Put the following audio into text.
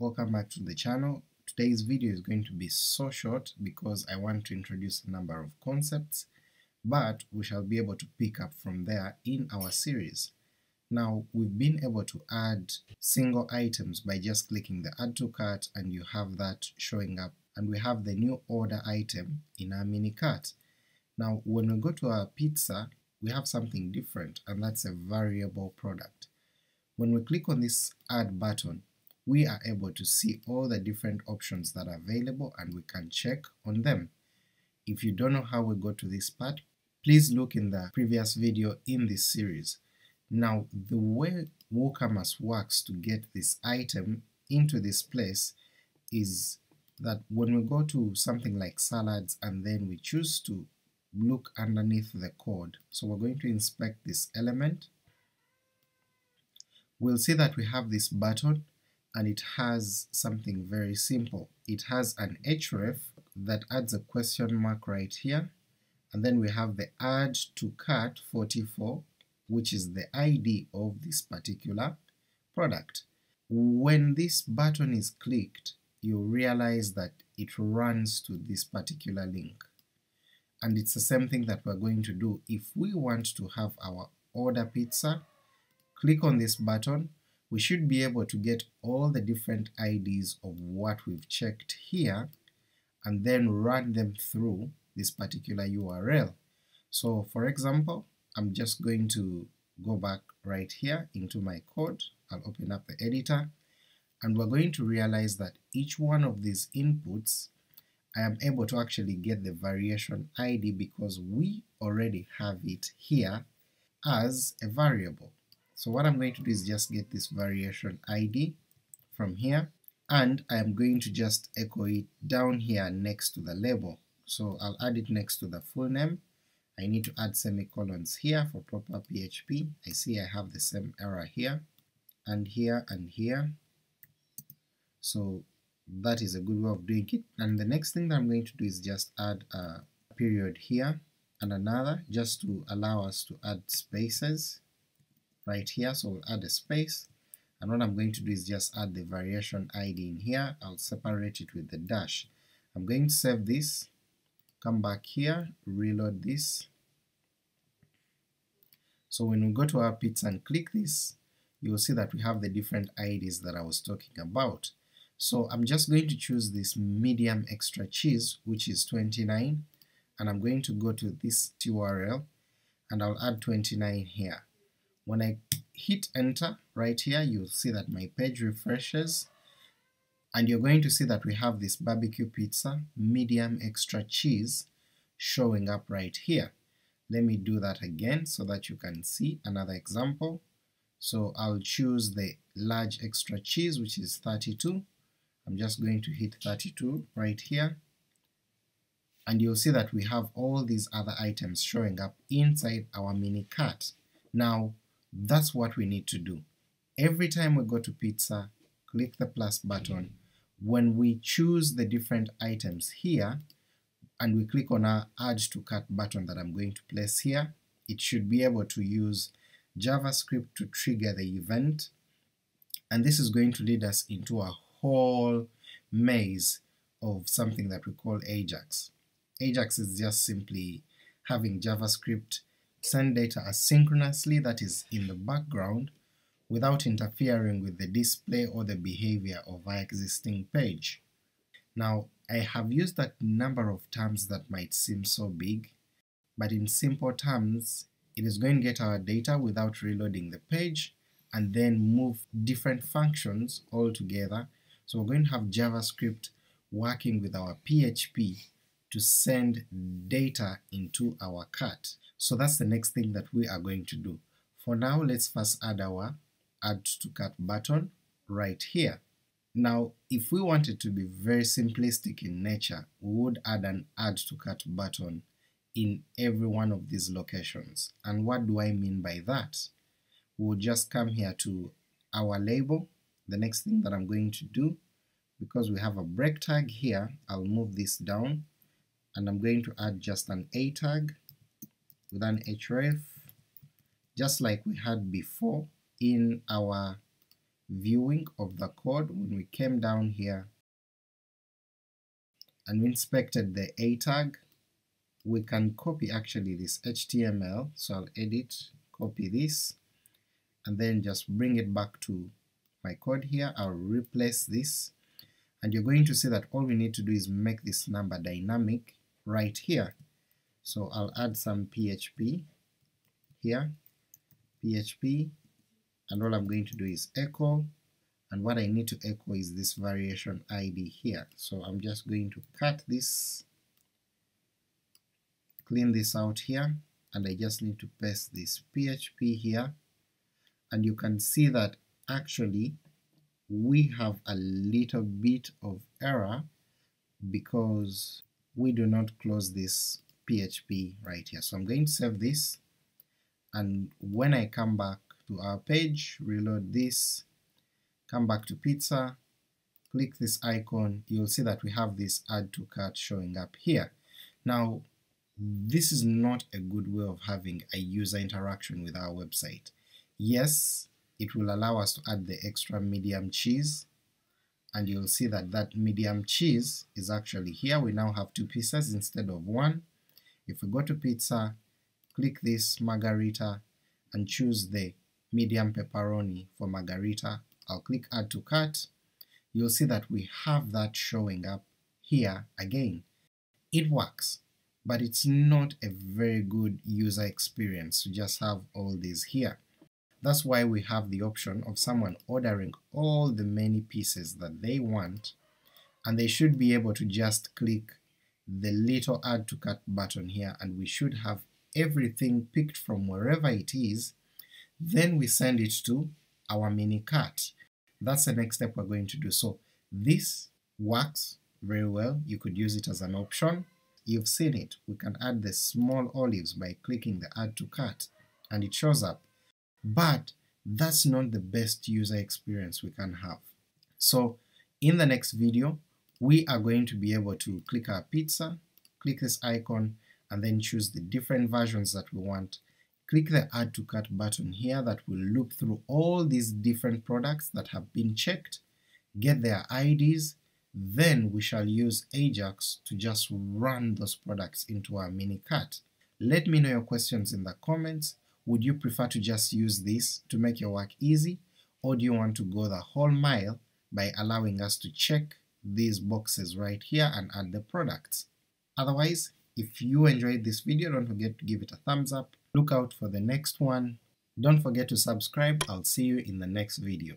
welcome back to the channel. Today's video is going to be so short because I want to introduce a number of concepts, but we shall be able to pick up from there in our series. Now we've been able to add single items by just clicking the add to cart and you have that showing up, and we have the new order item in our mini cart. Now when we go to our pizza we have something different and that's a variable product. When we click on this add button we are able to see all the different options that are available and we can check on them. If you don't know how we go to this part, please look in the previous video in this series. Now the way WooCommerce works to get this item into this place is that when we go to something like salads and then we choose to look underneath the code, so we're going to inspect this element, we'll see that we have this button and it has something very simple. It has an href that adds a question mark right here, and then we have the add to cart 44 which is the ID of this particular product. When this button is clicked, you realize that it runs to this particular link. And it's the same thing that we're going to do if we want to have our order pizza, click on this button, we should be able to get all the different IDs of what we've checked here and then run them through this particular URL. So for example, I'm just going to go back right here into my code, I'll open up the editor, and we're going to realize that each one of these inputs I am able to actually get the variation ID because we already have it here as a variable. So what I'm going to do is just get this variation ID from here, and I am going to just echo it down here next to the label. So I'll add it next to the full name, I need to add semicolons here for proper PHP, I see I have the same error here, and here and here, so that is a good way of doing it, and the next thing that I'm going to do is just add a period here and another just to allow us to add spaces right here, so we'll add a space, and what I'm going to do is just add the variation ID in here, I'll separate it with the dash. I'm going to save this, come back here, reload this, so when we go to our pizza and click this, you'll see that we have the different IDs that I was talking about. So I'm just going to choose this medium extra cheese, which is 29, and I'm going to go to this URL, and I'll add 29 here. When I hit enter right here, you'll see that my page refreshes, and you're going to see that we have this barbecue pizza medium extra cheese showing up right here. Let me do that again so that you can see another example. So I'll choose the large extra cheese which is 32, I'm just going to hit 32 right here, and you'll see that we have all these other items showing up inside our mini cart. Now that's what we need to do. Every time we go to pizza, click the plus button, mm-hmm. when we choose the different items here, and we click on our add to cart button that I'm going to place here, it should be able to use JavaScript to trigger the event, and this is going to lead us into a whole maze of something that we call Ajax. Ajax is just simply having JavaScript send data asynchronously that is in the background without interfering with the display or the behavior of our existing page. Now I have used a number of terms that might seem so big, but in simple terms it is going to get our data without reloading the page and then move different functions all together so we're going to have JavaScript working with our PHP to send data into our cart. So that's the next thing that we are going to do. For now let's first add our add to cart button right here. Now if we wanted to be very simplistic in nature, we would add an add to cart button in every one of these locations. And what do I mean by that? We'll just come here to our label, the next thing that I'm going to do, because we have a break tag here, I'll move this down, and I'm going to add just an A tag with an href, just like we had before in our viewing of the code when we came down here and we inspected the A tag, we can copy actually this HTML, so I'll edit, copy this, and then just bring it back to my code here, I'll replace this, and you're going to see that all we need to do is make this number dynamic right here. So I'll add some PHP here, PHP, and all I'm going to do is echo, and what I need to echo is this variation ID here. So I'm just going to cut this, clean this out here, and I just need to paste this PHP here, and you can see that actually we have a little bit of error because we do not close this PHP right here. So I'm going to save this, and when I come back to our page, reload this, come back to pizza, click this icon, you'll see that we have this add to cart showing up here. Now this is not a good way of having a user interaction with our website. Yes, it will allow us to add the extra medium cheese, and you'll see that that medium cheese is actually here. We now have two pieces instead of one. If we go to pizza, click this margarita, and choose the medium pepperoni for margarita, I'll click add to cart, you'll see that we have that showing up here again. It works, but it's not a very good user experience to just have all these here. That's why we have the option of someone ordering all the many pieces that they want, and they should be able to just click the little add to cart button here and we should have everything picked from wherever it is, then we send it to our mini cart. That's the next step we're going to do. So this works very well, you could use it as an option. You've seen it, we can add the small olives by clicking the add to cart, and it shows up but that's not the best user experience we can have. So in the next video, we are going to be able to click our pizza, click this icon, and then choose the different versions that we want. Click the add to cart button here that will loop through all these different products that have been checked, get their IDs, then we shall use Ajax to just run those products into our mini cart. Let me know your questions in the comments, would you prefer to just use this to make your work easy, or do you want to go the whole mile by allowing us to check these boxes right here and add the products? Otherwise, if you enjoyed this video, don't forget to give it a thumbs up, look out for the next one, don't forget to subscribe, I'll see you in the next video.